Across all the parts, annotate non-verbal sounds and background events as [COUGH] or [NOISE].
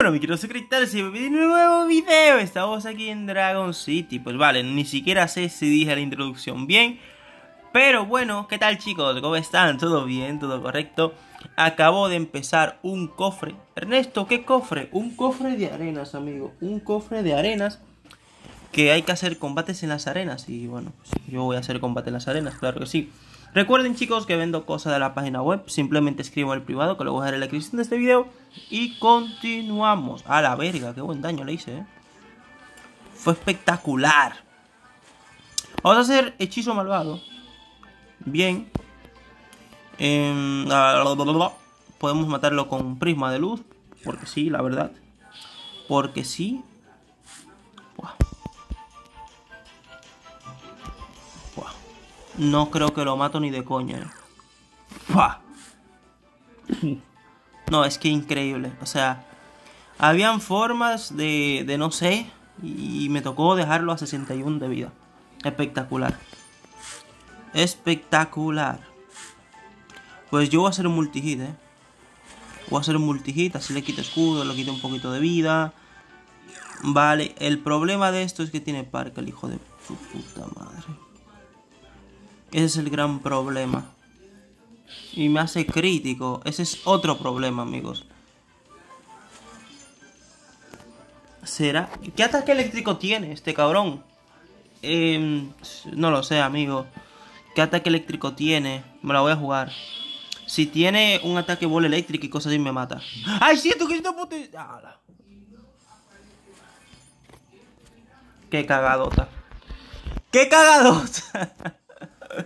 Bueno, mi queridos suscriptores, y un nuevo video. Estamos aquí en Dragon City. Pues vale, ni siquiera sé si dije la introducción bien. Pero bueno, ¿qué tal chicos? ¿Cómo están? ¿Todo bien? ¿Todo correcto? Acabo de empezar un cofre. Ernesto, ¿qué cofre? Un cofre de arenas, amigo. Un cofre de arenas. Que hay que hacer combates en las arenas. Y bueno, pues yo voy a hacer combate en las arenas, claro que sí. Recuerden chicos que vendo cosas de la página web, simplemente escribo en el privado que lo voy a dejar en la descripción de este video y continuamos. A la verga, qué buen daño le hice, ¿eh? Fue espectacular. Vamos a hacer hechizo malvado. Bien. Eh, podemos matarlo con prisma de luz, porque sí, la verdad. Porque sí, No creo que lo mato ni de coña. ¿eh? No, es que increíble. O sea, habían formas de, de no sé. Y me tocó dejarlo a 61 de vida. Espectacular. Espectacular. Pues yo voy a hacer un multihit, eh. Voy a hacer un multihit, así le quito escudo, le quito un poquito de vida. Vale, el problema de esto es que tiene parque el hijo de su puta madre. Ese es el gran problema. Y me hace crítico. Ese es otro problema, amigos. ¿Será? ¿Qué ataque eléctrico tiene este cabrón? Em, no lo sé, amigo. ¿Qué ataque eléctrico tiene? Me la voy a jugar. Si tiene un ataque bola eléctrico y cosas así, me mata. ¡Ay, siento que esto puto... ¡Qué cagadota! ¡Qué cagadota! [LAUGHS]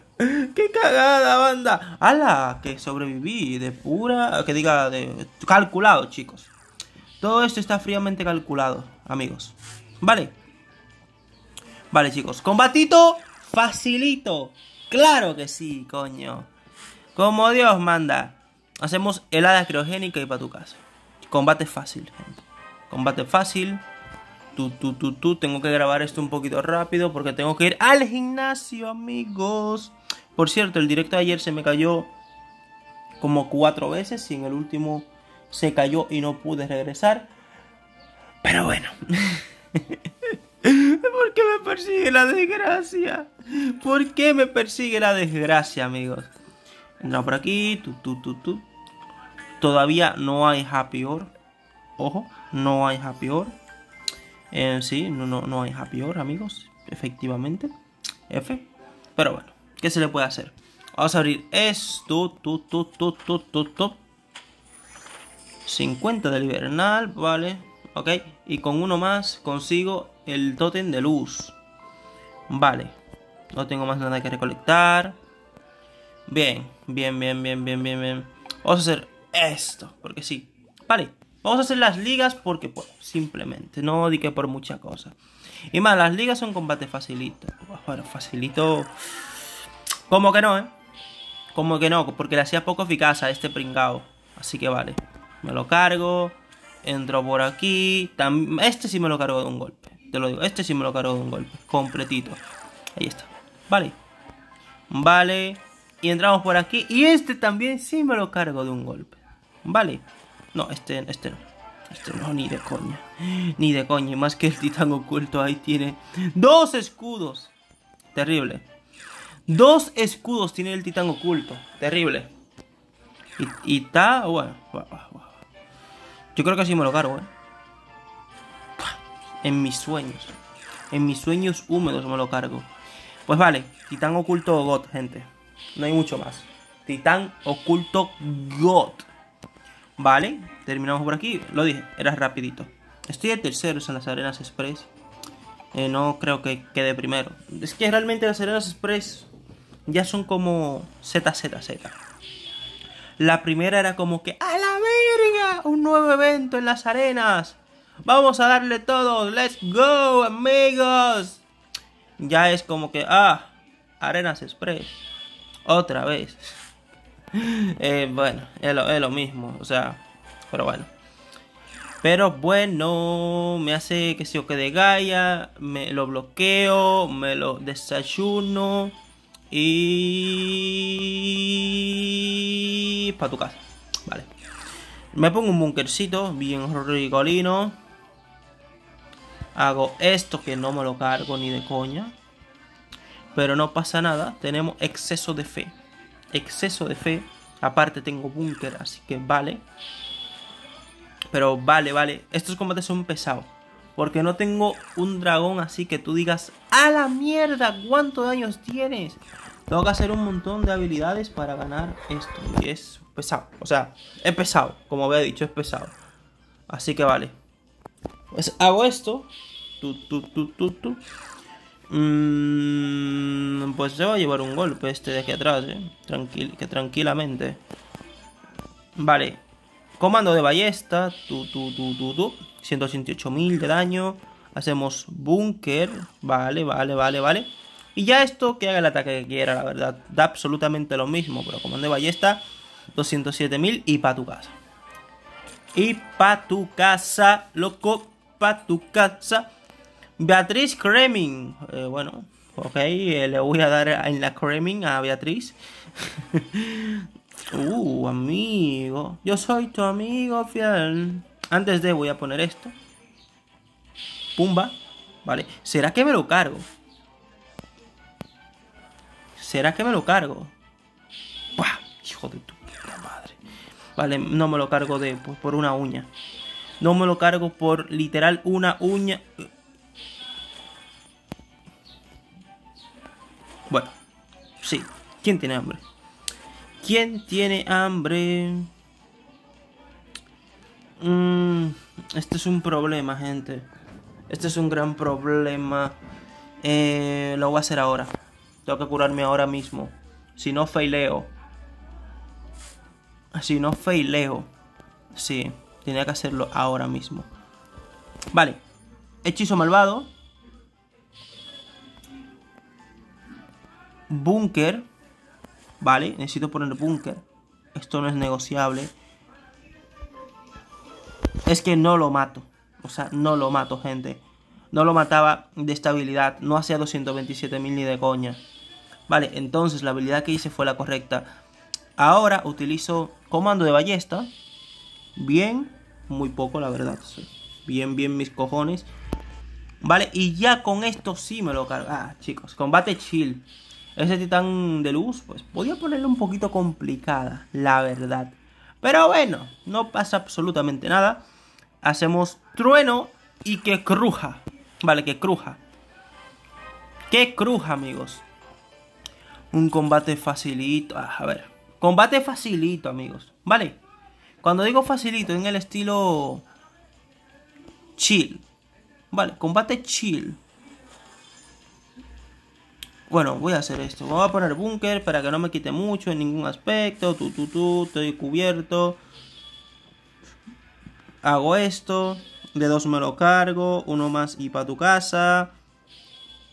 [LAUGHS] ¡Qué cagada, banda! ¡Hala! Que sobreviví de pura... Que diga de... Calculado, chicos. Todo esto está fríamente calculado, amigos. Vale. Vale, chicos. Combatito facilito. Claro que sí, coño. Como Dios manda. Hacemos helada criogénica y para tu casa. Combate fácil, gente. Combate fácil. Tú, tú, tú, tú. Tengo que grabar esto un poquito rápido porque tengo que ir al gimnasio, amigos. Por cierto, el directo de ayer se me cayó como cuatro veces y en el último se cayó y no pude regresar. Pero bueno. [LAUGHS] ¿Por qué me persigue la desgracia? ¿Por qué me persigue la desgracia, amigos? Entramos por aquí. Tu, tu, tu, tu. Todavía no hay happy hour. Ojo, no hay happy hour. Eh, sí, no, no, no hay happy amigos. Efectivamente. F. Pero bueno. ¿Qué se le puede hacer? Vamos a abrir esto. Tu, tu, tu, tu, tu, tu. 50 del hibernal, vale. Ok. Y con uno más consigo el tótem de luz. Vale. No tengo más nada que recolectar. Bien, bien, bien, bien, bien, bien, bien. Vamos a hacer esto, porque sí. Vale. Vamos a hacer las ligas porque puedo, simplemente. No di que por mucha cosa. Y más, las ligas son combate facilito. Bueno, facilito... Como que no, ¿eh? Como que no, porque le hacía poco eficaz a este pringao. Así que vale. Me lo cargo. Entro por aquí. Este sí me lo cargo de un golpe. Te lo digo. Este sí me lo cargo de un golpe. Completito. Ahí está. Vale. Vale. Y entramos por aquí. Y este también sí me lo cargo de un golpe. Vale. No, este, este no. Este no, ni de coña. Ni de coña. Más que el titán oculto ahí tiene dos escudos. Terrible. Dos escudos tiene el titán oculto. Terrible. Y, está... Bueno, Yo creo que así me lo cargo, ¿eh? En mis sueños. En mis sueños húmedos me lo cargo. Pues vale. Titán oculto God, gente. No hay mucho más. Titán oculto God. Vale. Terminamos por aquí. Lo dije. Era rapidito. Estoy de tercero en las arenas express. Eh, no creo que quede primero. Es que realmente las arenas express ya son como ZZZ. La primera era como que ¡A la verga! Un nuevo evento en las arenas. Vamos a darle todo. Let's go, amigos. Ya es como que, ah, Arenas Express. Otra vez. [LAUGHS] Eh, bueno, es lo, mismo. O sea, pero bueno. Pero bueno, me hace que se yo de Gaia, me lo bloqueo, me lo desayuno. Y... Para tu casa. Vale. Me pongo un bunkercito bien rigolino. Hago esto que no me lo cargo ni de coña. Pero no pasa nada. Tenemos exceso de fe. Exceso de fe. Aparte tengo búnker, así que vale. Pero vale, vale. Estos combates son pesados. Porque no tengo un dragón así que tú digas ¡A la mierda! ¿Cuántos daños tienes? Tengo que hacer un montón de habilidades para ganar esto. Y es pesado. O sea, es pesado. Como había dicho, es pesado. Así que vale. Pues hago esto. Tu. Mm, pues se va a llevar un golpe este de aquí atrás, ¿eh? Que tranquilamente. Vale. Comando de ballesta. Tu, tu, tu, tu, tu. 188.000 de daño. Hacemos búnker. Vale, vale, vale, vale. Y ya esto que haga el ataque que quiera, la verdad. Da absolutamente lo mismo. Pero comando de ballesta. 207.000 y pa' tu casa. Y pa' tu casa, loco. Pa' tu casa. Beatriz Creming. Eh, bueno, ok. Eh, le voy a dar en la Creming a Beatriz. [LAUGHS] uh, amigo. Yo soy tu amigo fiel. Antes de voy a poner esto. Pumba. Vale. ¿Será que me lo cargo? ¿Será que me lo cargo? ¡Buah! Hijo de tu puta madre. Vale, no me lo cargo de por una uña. No me lo cargo por literal una uña. Bueno, sí. ¿Quién tiene hambre? ¿Quién tiene hambre? Mm, este es un problema, gente. Este es un gran problema. Eh, lo voy a hacer ahora. Tengo que curarme ahora mismo. Si no, faileo. Si no, faileo. Sí, tenía que hacerlo ahora mismo. Vale. Hechizo malvado. Búnker. Vale, necesito poner búnker. Esto no es negociable. Es que no lo mato. O sea, no lo mato, gente. No lo mataba de estabilidad. No hacía 227.000 ni de coña. Vale, entonces la habilidad que hice fue la correcta. Ahora utilizo comando de ballesta. Bien, muy poco la verdad. Bien, bien mis cojones. Vale, y ya con esto sí me lo cargo. Ah, chicos, combate chill. Ese titán de luz, pues podía ponerle un poquito complicada, la verdad. Pero bueno, no pasa absolutamente nada. Hacemos trueno y que cruja. Vale, que cruja. Que cruja, amigos. Un combate facilito. Ah, a ver. Combate facilito, amigos. Vale. Cuando digo facilito, en el estilo chill. Vale, combate chill. Bueno, voy a hacer esto. Voy a poner búnker para que no me quite mucho en ningún aspecto. Tu, tu, tu, estoy cubierto. Hago esto. De dos me lo cargo. Uno más y para tu casa.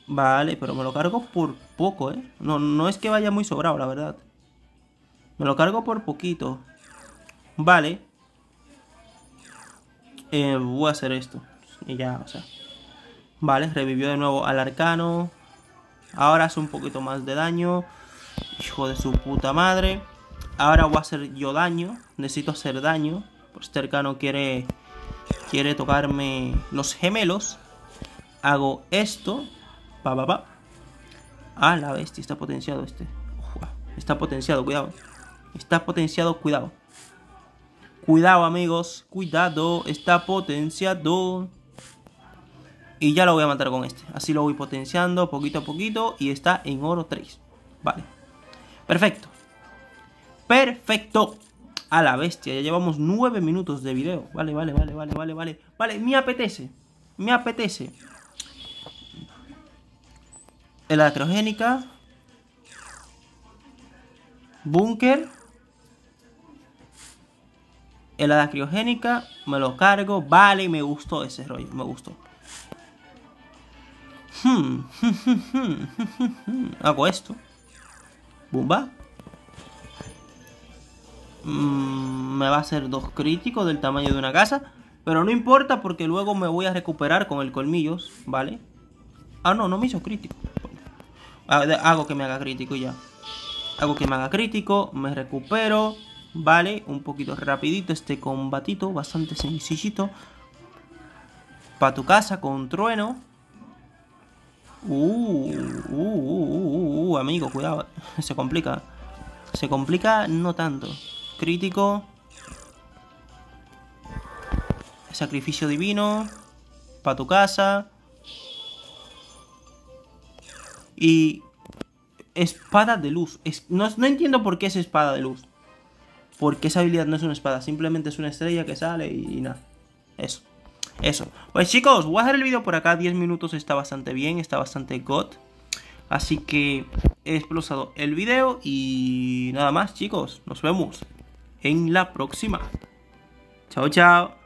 Vale, pero me lo cargo por poco, ¿eh? No, no es que vaya muy sobrado, la verdad. Me lo cargo por poquito. Vale. Eh, voy a hacer esto. Y ya, o sea. Vale, revivió de nuevo al arcano. Ahora hace un poquito más de daño. Hijo de su puta madre. Ahora voy a hacer yo daño. Necesito hacer daño. Pues arcano quiere, quiere tocarme los gemelos. Hago esto. Pa, pa, pa. Ah, la bestia. Está potenciado este. está potenciado, cuidado. Está potenciado, cuidado. Cuidado, amigos. Cuidado. Está potenciado. Y ya lo voy a matar con este. Así lo voy potenciando poquito a poquito. Y está en oro 3. Vale. Perfecto. Perfecto. A la bestia. Ya llevamos 9 minutos de video. Vale, vale, vale, vale, vale, vale. Vale, me apetece. Me apetece. El acrogénica. Búnker. El hada criogénica. Me lo cargo. Vale, me gustó ese rollo. Me gustó. Hmm. [LAUGHS] Hago esto. Bumba. Mm, me va a hacer dos críticos del tamaño de una casa. Pero no importa porque luego me voy a recuperar con el colmillos, ¿vale? Ah, no, no me hizo crítico. Hago que me haga crítico ya. Hago que me haga crítico, me recupero. Vale, un poquito rapidito este combatito, bastante sencillito. Para tu casa con trueno. Uh, uh, uh, uh, amigo, cuidado. [LAUGHS] Se complica. Se complica no tanto. Crítico. Sacrificio divino. Para tu casa. Y... Espada de luz. no, no entiendo por qué es espada de luz. Porque esa habilidad no es una espada. Simplemente es una estrella que sale y, nada. Eso. Eso. Pues chicos, voy a hacer el vídeo por acá. 10 minutos está bastante bien. Está bastante god. Así que he explosado el vídeo. Y nada más chicos. Nos vemos en la próxima. Chao, chao.